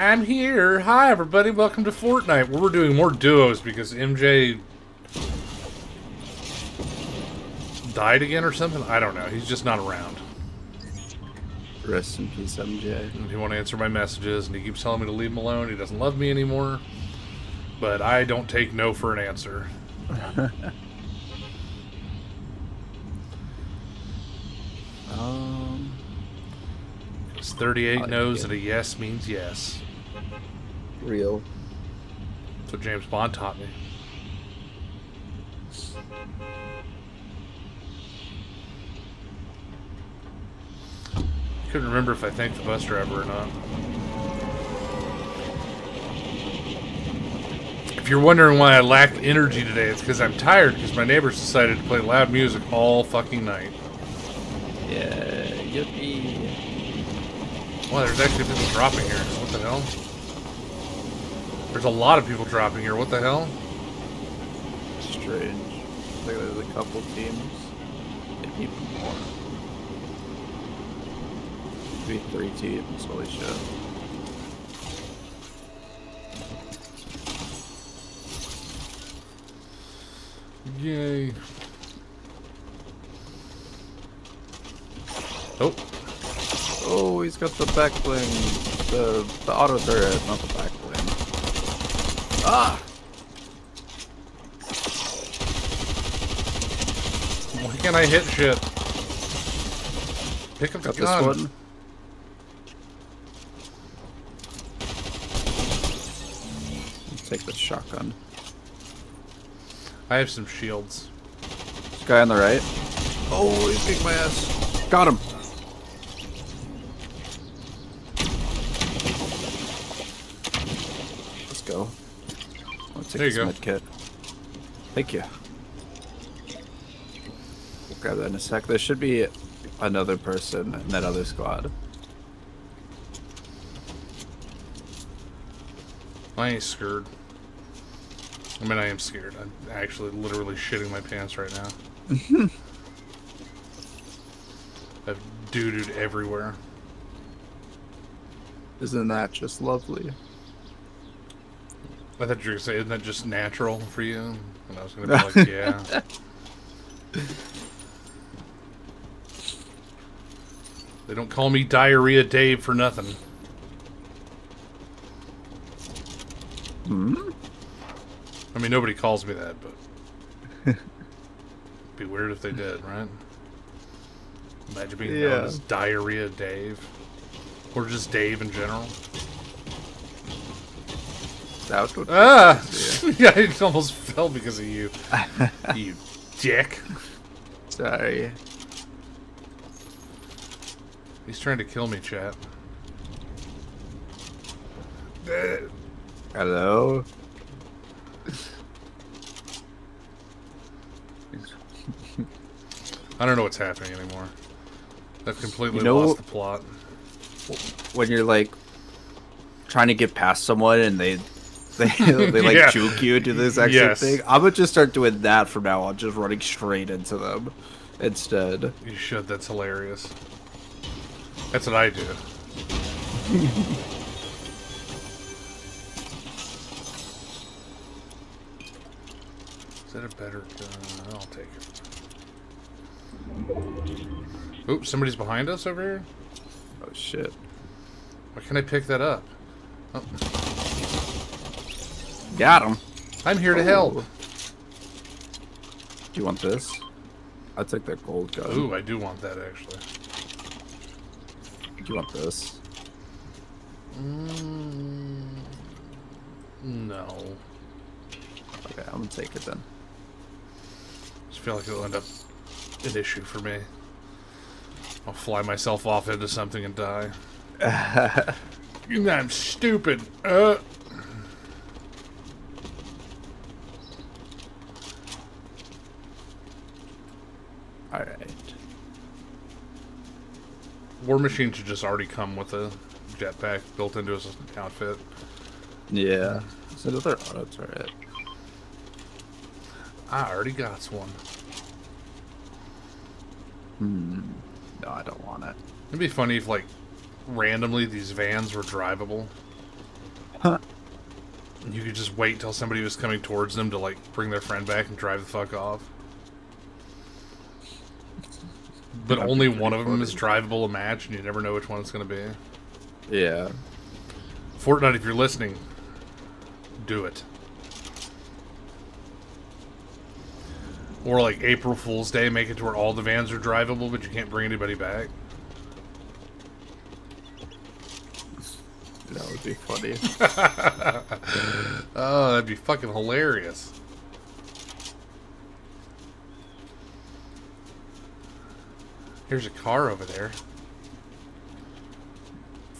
I'm here. Hi, everybody. Welcome to Fortnite. Where we're doing more duos because MJ died again or something. I don't know. He's just not around. Rest in peace, MJ. And he won't answer my messages, and he keeps telling me to leave him alone. He doesn't love me anymore. But I don't take no for an answer. um, Because 38 I no's and a yes means yes. Real. That's what James Bond taught me. Couldn't remember if I thanked the bus driver or not. If you're wondering why I lack energy today, it's because I'm tired because my neighbors decided to play loud music all fucking night. Yeah, yippee. Well, there's actually people dropping here. What the hell? There's a lot of people dropping here. What the hell? Strange. Like there's a couple teams. Maybe even more. Maybe three teams. Holy shit. Yay. Oh, Oh, he's got the back bling. The the auto turret, not the back. Ah! why can't I hit shit? Pick up the Got this gun. one. Let's take the shotgun. I have some shields. This guy on the right. Oh, he's kicking my ass. Got him. Let's go. I'll take There you go. med kit. Thank you. We'll grab that in a sec. There should be another person in that other squad. I ain't scared. I mean, I am scared. I'm actually literally shitting my pants right now. I've doo-dooed everywhere. Isn't that just lovely? I thought you were going to say, isn't that just natural for you? And I was going to be like, yeah. They don't call me Diarrhea Dave for nothing. Hmm? I mean, nobody calls me that, but... be weird if they did, right? Imagine being known as Diarrhea Dave. Or just Dave in general. That would Ah! yeah, it almost fell because of you. you dick. Sorry. He's trying to kill me, chat. Hello? I don't know what's happening anymore. I've completely You know- lost the plot. When you're like trying to get past someone and they they, they like Yeah. juke you to this exit Yes. thing, I'm gonna just start doing that from now on, just running straight into them instead. You should. That's hilarious. That's what I do. Is that a better gun? I'll take it. Oops, somebody's behind us over here? Oh shit. Why can't I pick that up? Oh, Got him. I'm here to help. Do you want this? I take that gold gun. Ooh, I do want that actually. Do you want this? Mm, no. Okay, I'm gonna take it then. I just feel like it'll end up an issue for me. I'll fly myself off into something and die. I'm stupid. Uh. Alright. War Machine should just already come with a jetpack built into his outfit. Yeah. It's another auto turret. I already got one. Hmm. No, I don't want it. It'd be funny if, like, randomly these vans were drivable. Huh. You could just wait till somebody was coming towards them to like bring their friend back and drive the fuck off. But only one of them is drivable a match, and you never know which one it's going to be. Yeah. Fortnite, if you're listening, do it. Or like April Fool's Day, make it to where all the vans are drivable, but you can't bring anybody back. That would be funny. Oh, that'd be fucking hilarious. Here's a car over there.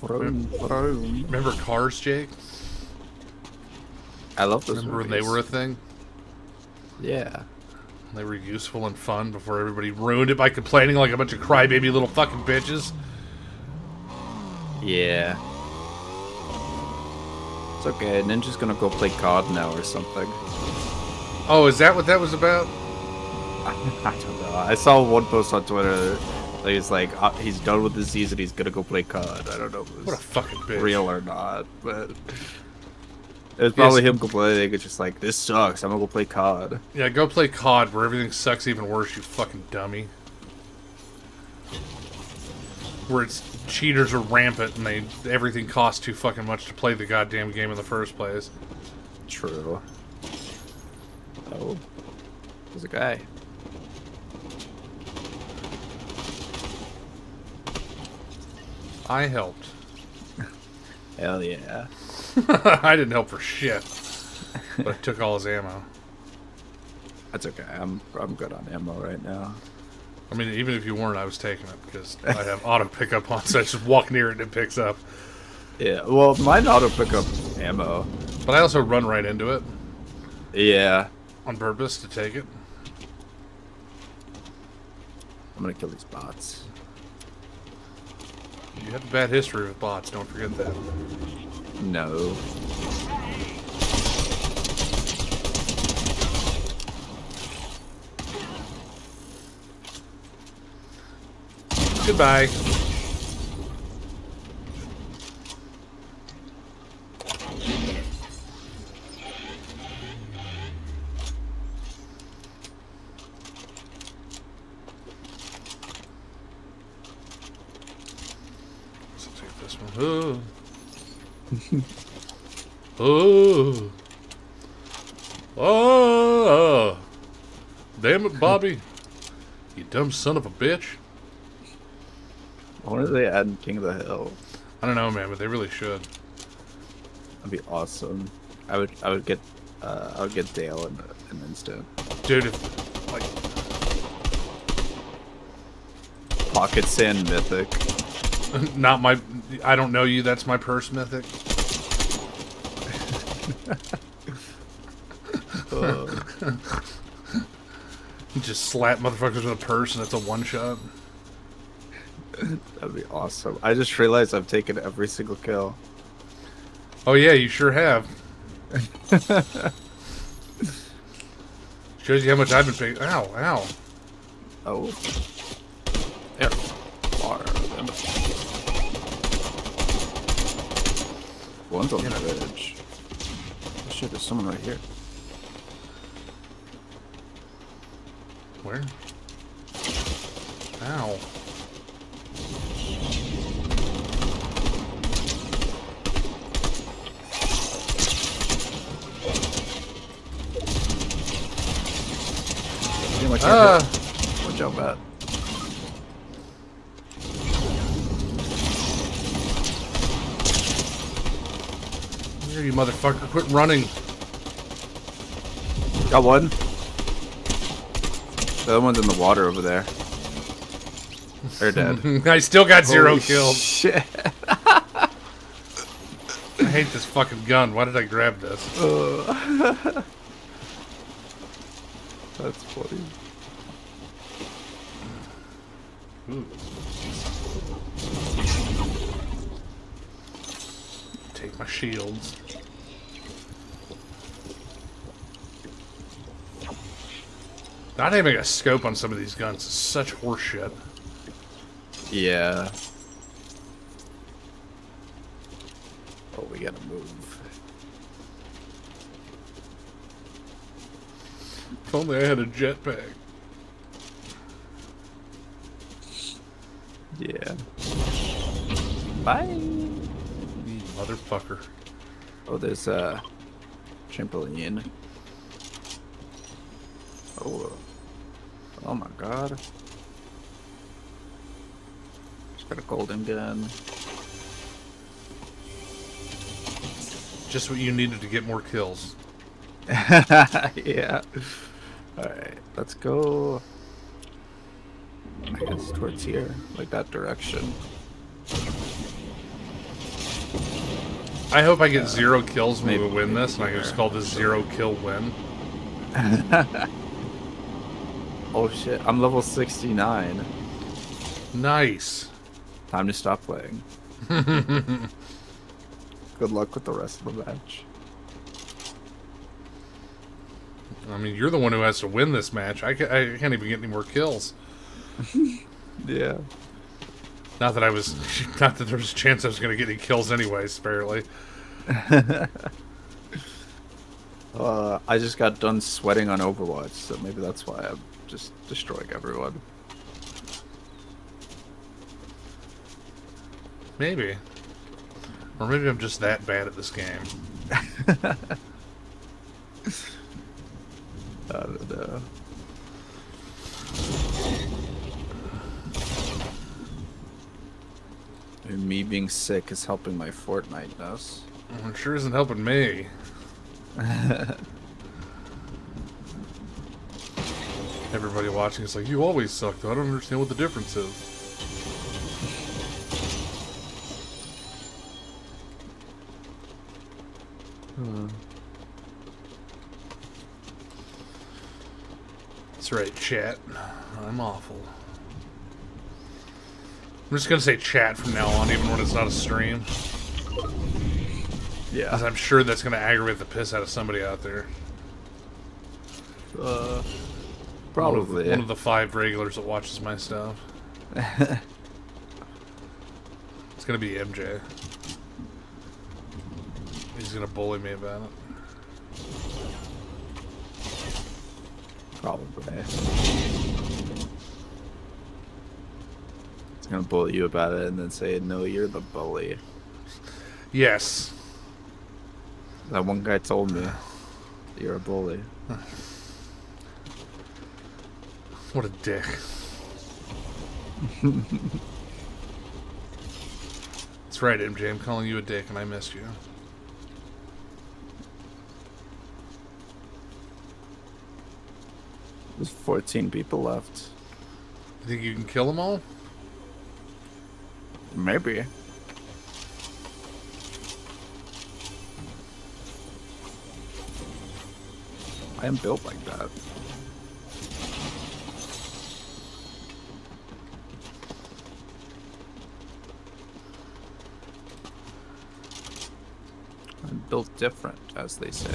Vroom, vroom. Remember cars, Jake? I love those Remember when they were a thing? Yeah. They were useful and fun before everybody ruined it by complaining like a bunch of crybaby little fucking bitches. Yeah. It's okay. Ninja's gonna go play COD now or something. Oh, is that what that was about? I don't know. I saw one post on Twitter. That he's like, uh, he's done with the season. He's gonna go play COD. I don't know if it What a fucking bitch. real or not, but it was probably him complaining. It's just like, this sucks. I'm gonna go play COD. Yeah, go play COD where everything sucks even worse, you fucking dummy. Where it's cheaters are rampant and they everything costs too fucking much to play the goddamn game in the first place. True. Oh, there's a guy. I helped. Hell yeah. I didn't help for shit. But I took all his ammo. That's okay. I'm I'm good on ammo right now. I mean, even if you weren't, I was taking it because I have auto pickup on, so I just walk near it and it picks up. Yeah. Well, mine auto pick up ammo. But I also run right into it Yeah. on purpose to take it. I'm gonna kill these bots. You have a bad history with bots, don't forget that. No. Goodbye. Let's take this one. Oh. oh. Damn it, Bobby. You dumb son of a bitch. When are they adding King of the Hill? I don't know, man, but they really should. That'd be awesome. I would I would get uh, I would get Dale in an instant. Dude, if, like, Pocket Sand Mythic. not my, I don't know you, that's my purse mythic. Uh, just slap motherfuckers with a purse and it's a one shot. that'd be awesome. I just realized I've taken every single kill. Oh, yeah, you sure have. Shows you how much I've been paying. Ow, ow. Oh. There. Far. One's on the ridge. Oh shit, there's someone right here. Where? Ow. Damn, I can't Ah. hit. Watch out, Matt. You motherfucker. Quit running. Got one. The other one's in the water over there. They're dead. I still got zero Holy kills. Shit. I hate this fucking gun. Why did I grab this? That's funny. Ooh. Take my shields. Not having a scope on some of these guns is such horseshit. Yeah. Oh, we gotta move. If only I had a jetpack. Yeah. Bye. You motherfucker. Oh, there's a uh, trampoline. Oh. God. Just got a golden gun. Just what you needed to get more kills. yeah. Alright, let's go. I guess towards here, like that direction. I hope I get zero kills when we maybe- win this, and I can just call this zero kill win. Oh shit, I'm level 69. Nice. Time to stop playing. Good luck with the rest of the match. I mean, you're the one who has to win this match. I, ca- I can't even get any more kills. Yeah. Not that I was, not that there was a chance I was going to get any kills anyways. Apparently, Uh, I just got done sweating on Overwatch, so maybe that's why I'm just destroying everyone. maybe, or maybe I'm just that bad at this game. I don't know. Maybe me being sick is helping my Fortnite-ness. It sure isn't helping me. Everybody watching is like, you always suck. Though. I don't understand what the difference is. That's right, chat. I'm awful. I'm just gonna say chat from now on, even when it's not a stream. Yeah. I'm sure that's gonna aggravate the piss out of somebody out there. Uh, One of, probably. one of the five regulars that watches my stuff. It's gonna be MJ. He's gonna bully me about it. Probably. It's gonna bully you about it and then say, no, you're the bully. Yes. That one guy told me, you're a bully. What a dick. That's right, MJ. I'm calling you a dick, and I missed you. There's 14 people left. You think you can kill them all? Maybe. I am built like that. I'm built different, as they say.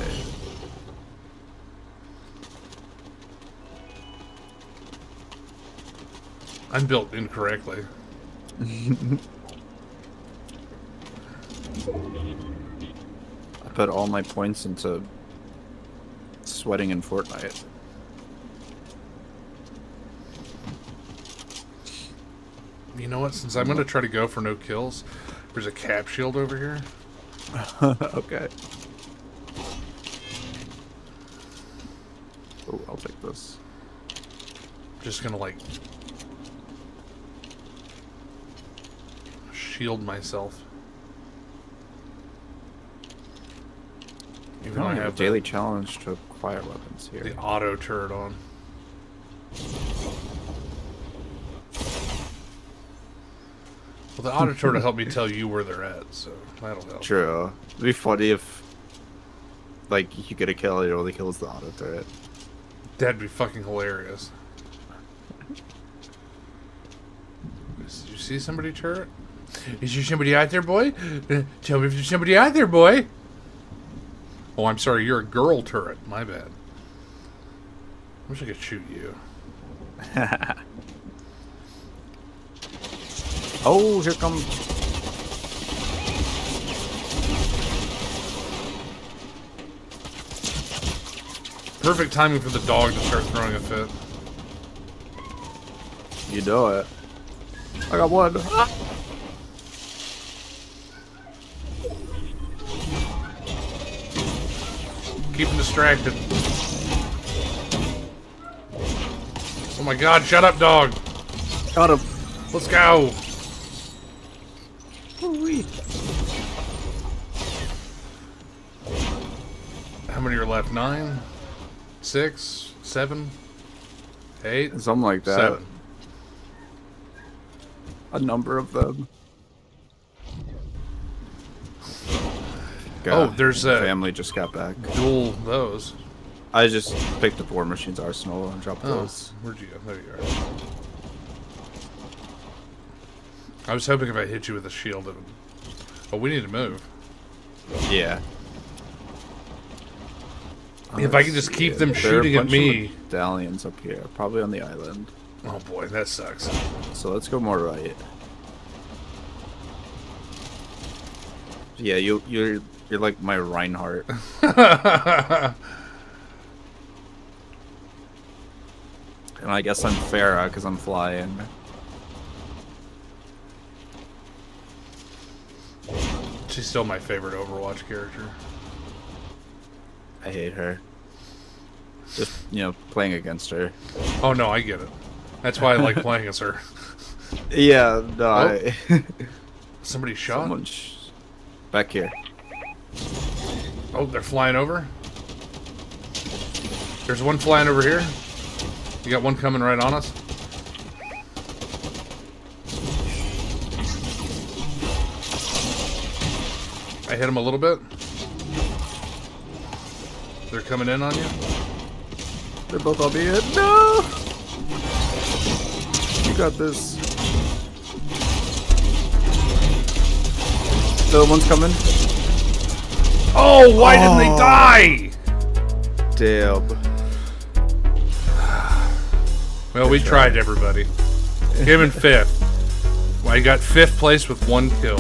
I'm built incorrectly. I put all my points into sweating in Fortnite. You know what? Since I'm gonna try to go for no kills, there's a cap shield over here. okay. Oh, I'll take this. Just gonna like shield myself. I Even though I don't have have a daily challenge to acquire weapons here. the auto turret on. The auto turret to help me tell you where they're at, so that'll help. True. It'd be funny if, like, you get a kill and it only kills the auto turret. That'd be fucking hilarious. Did you see somebody turret? Is there somebody out there, boy? Tell me if there's somebody out there, boy. Oh, I'm sorry. You're a girl turret. My bad. I wish I could shoot you. Oh, here comes. Perfect timing for the dog to start throwing a fit. You know it. I got one. Ah! Keep him distracted. Oh my god, shut up, dog. Got him. Let's go. Nine? Six? Seven? Eight? Something like that. Seven. A number of them. Oh, there's a- family just got back. Duel those. I just picked up War Machine's arsenal and dropped Oh, those. where'd you go? There you are. I was hoping if I hit you with a shield, it would... Oh, we need to move. Yeah. If I can just keep them There shooting at me. Medallions up here, probably on the island. Oh boy, that sucks. So let's go more right. Yeah, you you're you're like my Reinhardt. and I guess I'm Pharah because I'm flying. She's still my favorite Overwatch character. I hate her. Just you know, playing against her. Oh no, I get it. That's why I like playing as her. Yeah, no, oh. I Somebody shot? someone sh- back here. Oh, they're flying over? There's one flying over here. You got one coming right on us. I hit him a little bit. They're coming in on you. They're both on me. No! You got this. The other one's coming. Oh, why didn't they Oh. die? Damn. Well, we tried, everybody. Him in fifth. I got fifth place with one kill.